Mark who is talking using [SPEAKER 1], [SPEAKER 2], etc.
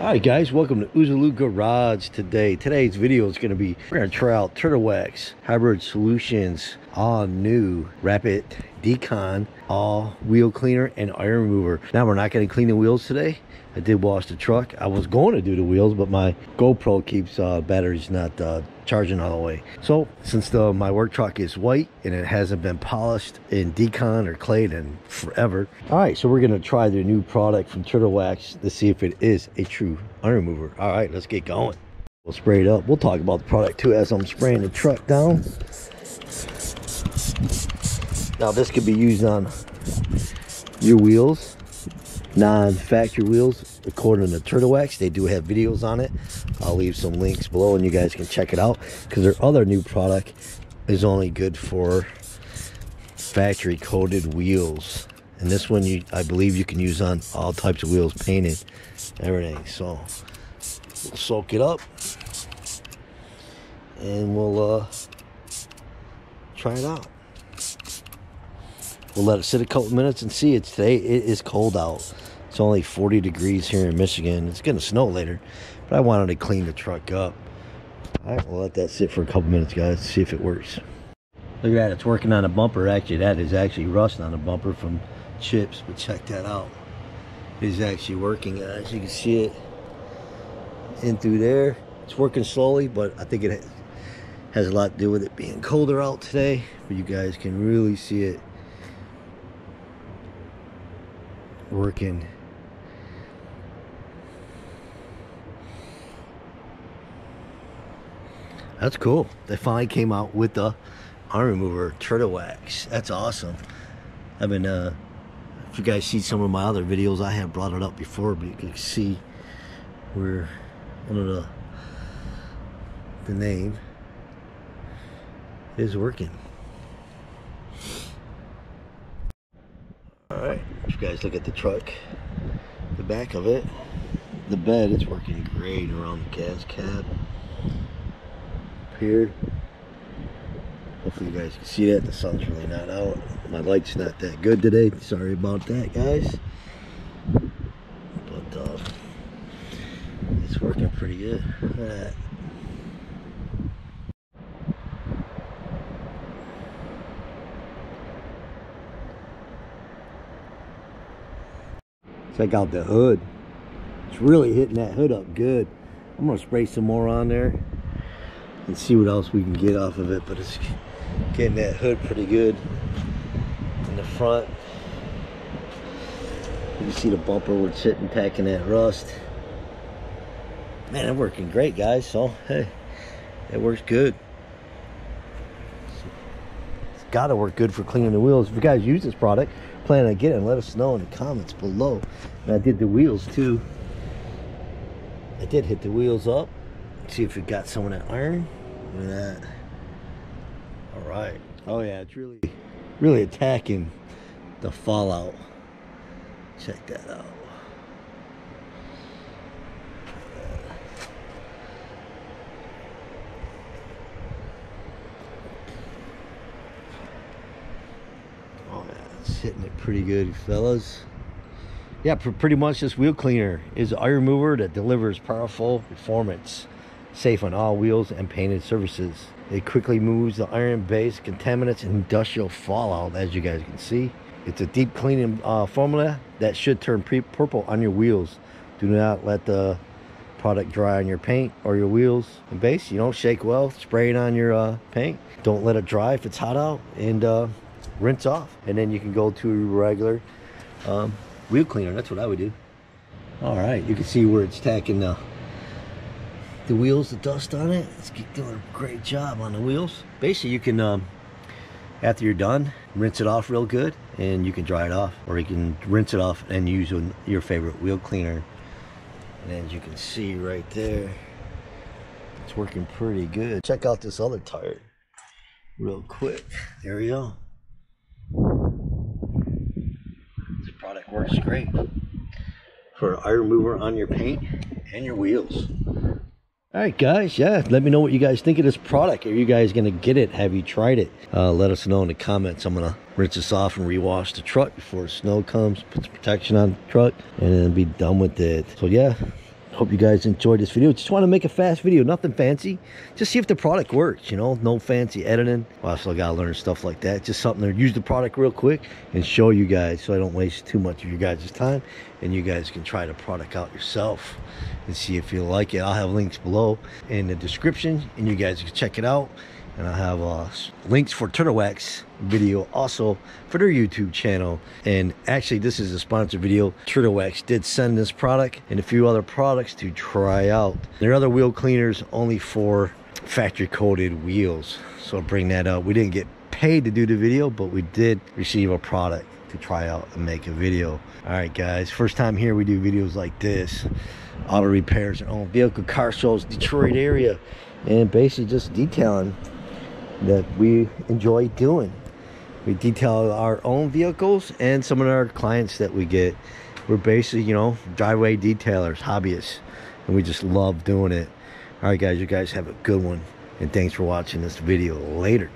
[SPEAKER 1] Alright guys, welcome to Ouzo Lou Garage today. Today's video is going to be, we're going to try out Turtle Wax Hybrid Solutions all new Rapid Decon all wheel cleaner and iron remover. Now we're not going to clean the wheels today. I did wash the truck. I was going to do the wheels, but my GoPro keeps uh, batteries not uh, charging all the way. So since the, my work truck is white and it hasn't been polished in decon or clayed in forever. All right, so we're gonna try the new product from Turtle Wax to see if it is a true iron remover. All right, let's get going. We'll spray it up. We'll talk about the product too as I'm spraying the truck down. Now this could be used on your wheels. Non-factory wheels according to turtle wax they do have videos on it. I'll leave some links below and you guys can check it out because their other new product is only good for factory coated wheels. And this one you i believe you can use on all types of wheels painted everything. So we'll soak it up and we'll uh try it out we'll let it sit a couple minutes and see It's today it is cold out it's only 40 degrees here in Michigan. It's to snow later, but I wanted to clean the truck up. All right, we'll let that sit for a couple minutes, guys, see if it works. Look at that, it's working on a bumper. Actually, that is actually rust on the bumper from chips, but check that out. It is actually working, guys. You can see it in through there. It's working slowly, but I think it has a lot to do with it being colder out today. But you guys can really see it working That's cool. They finally came out with the iron remover turtle wax. That's awesome. I've been, uh, if you guys see some of my other videos, I have brought it up before, but you can see where one of the the name is working. All right, if you guys look at the truck, the back of it, the bed is working great around the gas cap appeared. Hopefully you guys can see that. The sun's really not out. My light's not that good today. Sorry about that, guys. But uh, it's working pretty good. Look at that. Check out the hood. It's really hitting that hood up good. I'm gonna spray some more on there and see what else we can get off of it but it's getting that hood pretty good in the front you can see the bumper we're sitting packing that rust man it's working great guys so hey it works good it's got to work good for cleaning the wheels if you guys use this product plan on getting it, let us know in the comments below and I did the wheels too I did hit the wheels up see if it got some of that iron Look at that. All right. Oh yeah, it's really, really attacking the fallout. Check that out. Oh hitting it pretty good, fellas. Yeah, pretty much this wheel cleaner is an iron remover that delivers powerful performance safe on all wheels and painted surfaces. It quickly moves the iron base, contaminants, and industrial fallout, as you guys can see. It's a deep cleaning uh, formula that should turn purple on your wheels. Do not let the product dry on your paint or your wheels and base. You don't shake well, spray it on your uh, paint. Don't let it dry if it's hot out and uh, rinse off. And then you can go to a regular um, wheel cleaner. That's what I would do. All right, you can see where it's tacking the the wheels, the dust on it. It's doing a great job on the wheels. Basically, you can, um, after you're done, rinse it off real good and you can dry it off. Or you can rinse it off and use your favorite wheel cleaner. And as you can see right there, it's working pretty good. Check out this other tire real quick. There we go. This works great for iron remover on your paint and your wheels. All right, guys. Yeah, let me know what you guys think of this product. Are you guys going to get it? Have you tried it? Uh, let us know in the comments. I'm going to rinse this off and rewash the truck before snow comes, put the protection on the truck, and then be done with it. So, yeah, hope you guys enjoyed this video. Just want to make a fast video nothing fancy. Just see if the product works you know? No fancy editing. Well, i still gotta learn stuff like that. Just something to use the product real quick and show you guys so i don't waste too much of you guys time and you guys can try the product out yourself and see if you like it. I'll have links below in the description and you guys can check it out and I have uh, links for Turtle Wax video also for their YouTube channel. And actually, this is a sponsored video. Turtle Wax did send this product and a few other products to try out. There are other wheel cleaners only for factory coated wheels. So I'll bring that up. We didn't get paid to do the video, but we did receive a product to try out and make a video. All right, guys, first time here we do videos like this. Auto repairs and own vehicle car shows, Detroit area, and basically just detailing that we enjoy doing. We detail our own vehicles and some of our clients that we get. We're basically, you know, driveway detailers, hobbyists, and we just love doing it. All right, guys, you guys have a good one, and thanks for watching this video. Later.